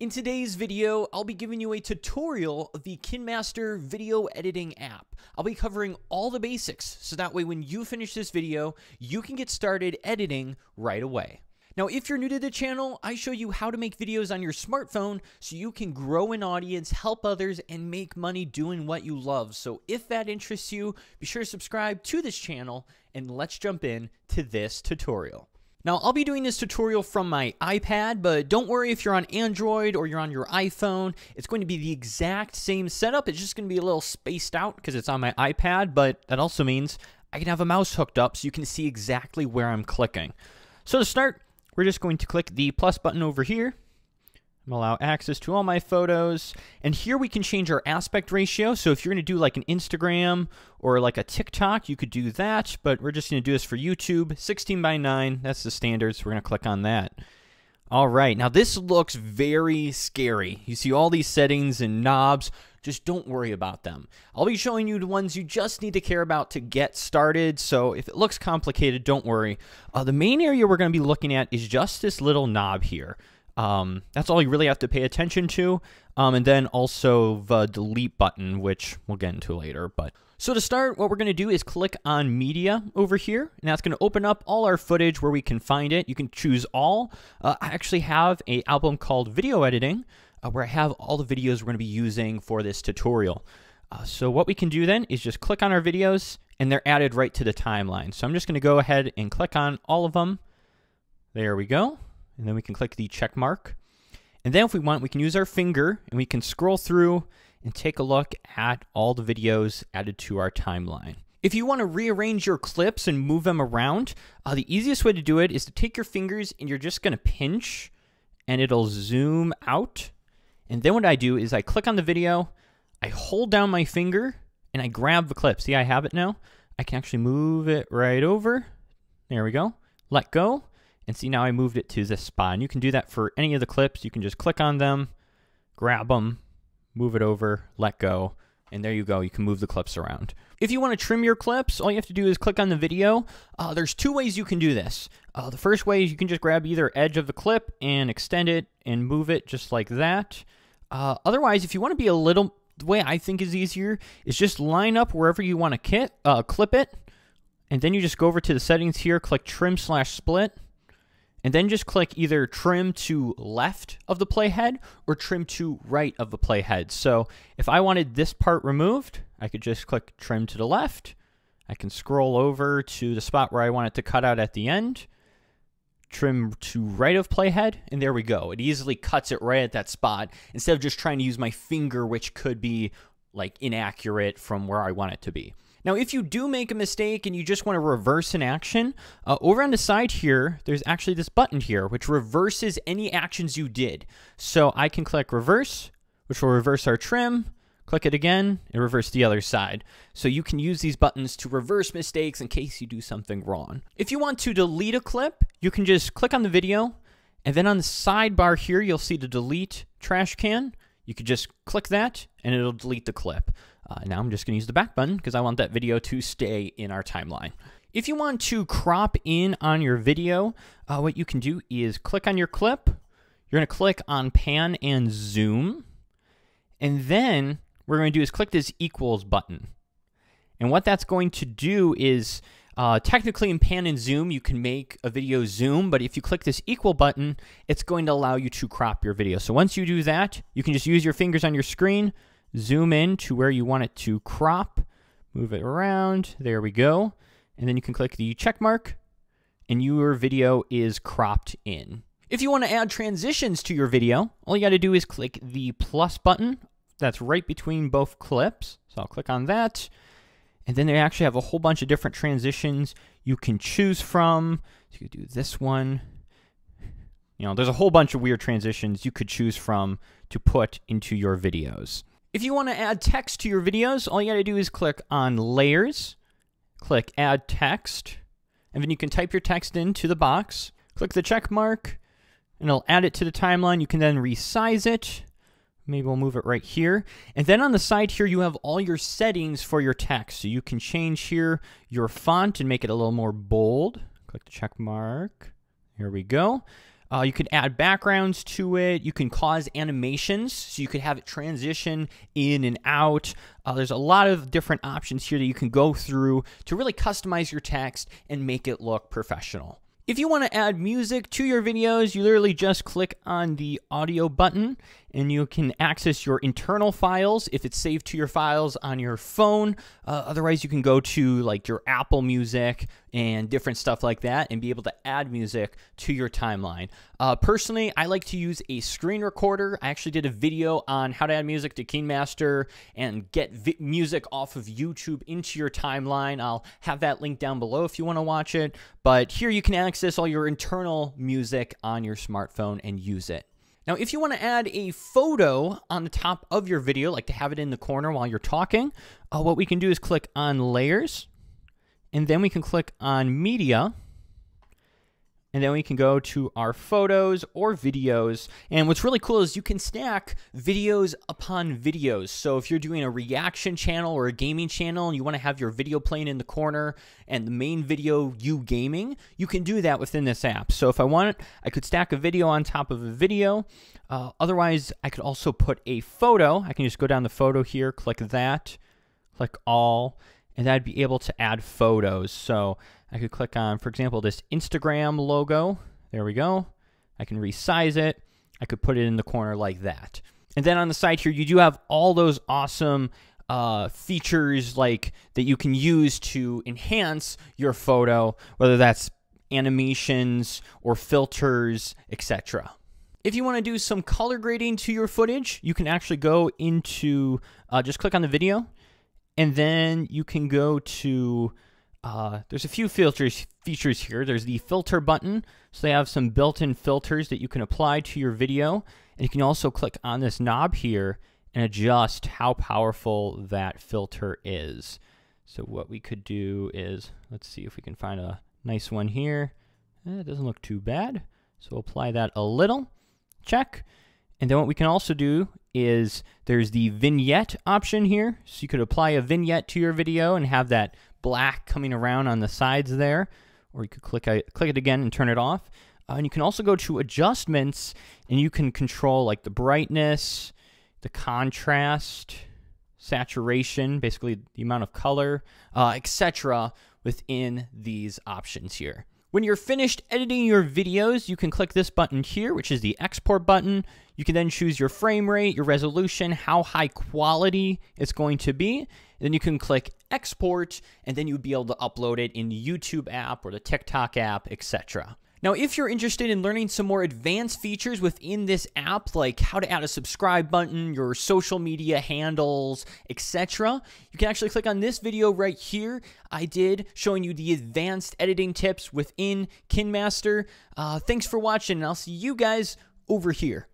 In today's video, I'll be giving you a tutorial of the KineMaster video editing app. I'll be covering all the basics, so that way when you finish this video, you can get started editing right away. Now, if you're new to the channel, I show you how to make videos on your smartphone so you can grow an audience, help others, and make money doing what you love. So if that interests you, be sure to subscribe to this channel, and let's jump in to this tutorial. Now, I'll be doing this tutorial from my iPad, but don't worry if you're on Android or you're on your iPhone. It's going to be the exact same setup. It's just going to be a little spaced out because it's on my iPad, but that also means I can have a mouse hooked up so you can see exactly where I'm clicking. So to start, we're just going to click the plus button over here allow access to all my photos. And here we can change our aspect ratio. So if you're going to do like an Instagram or like a TikTok, you could do that. But we're just going to do this for YouTube. 16 by 9, that's the standard. So we're going to click on that. All right, now this looks very scary. You see all these settings and knobs. Just don't worry about them. I'll be showing you the ones you just need to care about to get started. So if it looks complicated, don't worry. Uh, the main area we're going to be looking at is just this little knob here. Um, that's all you really have to pay attention to. Um, and then also the delete button, which we'll get into later. But so to start, what we're going to do is click on media over here, and that's going to open up all our footage where we can find it. You can choose all. Uh, I actually have a album called Video Editing, uh, where I have all the videos we're going to be using for this tutorial. Uh, so what we can do then is just click on our videos, and they're added right to the timeline. So I'm just going to go ahead and click on all of them. There we go and then we can click the check mark. And then if we want, we can use our finger and we can scroll through and take a look at all the videos added to our timeline. If you want to rearrange your clips and move them around, uh, the easiest way to do it is to take your fingers and you're just going to pinch and it'll zoom out. And then what I do is I click on the video, I hold down my finger, and I grab the clip. See, I have it now. I can actually move it right over. There we go. Let go. And see, now I moved it to this spot. And you can do that for any of the clips. You can just click on them, grab them, move it over, let go, and there you go. You can move the clips around. If you want to trim your clips, all you have to do is click on the video. Uh, there's two ways you can do this. Uh, the first way is you can just grab either edge of the clip and extend it and move it just like that. Uh, otherwise, if you want to be a little, the way I think is easier is just line up wherever you want to kit, uh, clip it, and then you just go over to the settings here, click trim slash split, and then just click either trim to left of the playhead or trim to right of the playhead. So if I wanted this part removed, I could just click trim to the left. I can scroll over to the spot where I want it to cut out at the end, trim to right of playhead, and there we go. It easily cuts it right at that spot instead of just trying to use my finger, which could be like inaccurate from where I want it to be. Now, if you do make a mistake and you just want to reverse an action, uh, over on the side here, there's actually this button here, which reverses any actions you did. So I can click reverse, which will reverse our trim, click it again, and reverse the other side. So you can use these buttons to reverse mistakes in case you do something wrong. If you want to delete a clip, you can just click on the video, and then on the sidebar here, you'll see the delete trash can. You could just click that, and it'll delete the clip. Uh, now I'm just going to use the back button because I want that video to stay in our timeline. If you want to crop in on your video, uh, what you can do is click on your clip. You're going to click on pan and zoom. And then what we're going to do is click this equals button. And what that's going to do is uh, technically in pan and zoom, you can make a video zoom, but if you click this equal button, it's going to allow you to crop your video. So once you do that, you can just use your fingers on your screen, zoom in to where you want it to crop, move it around, there we go. And then you can click the check mark and your video is cropped in. If you want to add transitions to your video, all you got to do is click the plus button that's right between both clips. So I'll click on that. And then they actually have a whole bunch of different transitions you can choose from. So you could do this one. You know, there's a whole bunch of weird transitions you could choose from to put into your videos. If you want to add text to your videos, all you got to do is click on Layers, click Add Text, and then you can type your text into the box, click the check mark, and it'll add it to the timeline. You can then resize it. Maybe we'll move it right here. And then on the side here, you have all your settings for your text. So you can change here your font and make it a little more bold. Click the check mark. Here we go. Uh, you can add backgrounds to it. You can cause animations, so you could have it transition in and out. Uh, there's a lot of different options here that you can go through to really customize your text and make it look professional. If you want to add music to your videos, you literally just click on the audio button and you can access your internal files if it's saved to your files on your phone. Uh, otherwise, you can go to like your Apple Music and different stuff like that and be able to add music to your timeline. Uh, personally, I like to use a screen recorder. I actually did a video on how to add music to KineMaster and get music off of YouTube into your timeline. I'll have that link down below if you want to watch it. But here you can access all your internal music on your smartphone and use it. Now, if you want to add a photo on the top of your video, like to have it in the corner while you're talking, uh, what we can do is click on Layers, and then we can click on Media, and then we can go to our photos or videos. And what's really cool is you can stack videos upon videos. So if you're doing a reaction channel or a gaming channel and you want to have your video playing in the corner and the main video you gaming, you can do that within this app. So if I want, I could stack a video on top of a video. Uh, otherwise, I could also put a photo. I can just go down the photo here, click that, click all, and I'd be able to add photos. So I could click on, for example, this Instagram logo. There we go. I can resize it. I could put it in the corner like that. And then on the side here, you do have all those awesome uh, features like that you can use to enhance your photo, whether that's animations or filters, etc. If you want to do some color grading to your footage, you can actually go into, uh, just click on the video, and then you can go to uh, there's a few filters features here. There's the filter button, so they have some built-in filters that you can apply to your video, and you can also click on this knob here and adjust how powerful that filter is. So what we could do is, let's see if we can find a nice one here. Eh, it doesn't look too bad. So apply that a little. Check. And then what we can also do is there's the vignette option here. So you could apply a vignette to your video and have that black coming around on the sides there, or you could click, click it again and turn it off. Uh, and you can also go to adjustments and you can control like the brightness, the contrast, saturation, basically the amount of color, uh, etc. within these options here. When you're finished editing your videos, you can click this button here, which is the export button. You can then choose your frame rate, your resolution, how high quality it's going to be. Then you can click export, and then you'd be able to upload it in the YouTube app or the TikTok app, etc. Now, if you're interested in learning some more advanced features within this app, like how to add a subscribe button, your social media handles, etc., you can actually click on this video right here. I did showing you the advanced editing tips within KineMaster. Uh, thanks for watching, and I'll see you guys over here.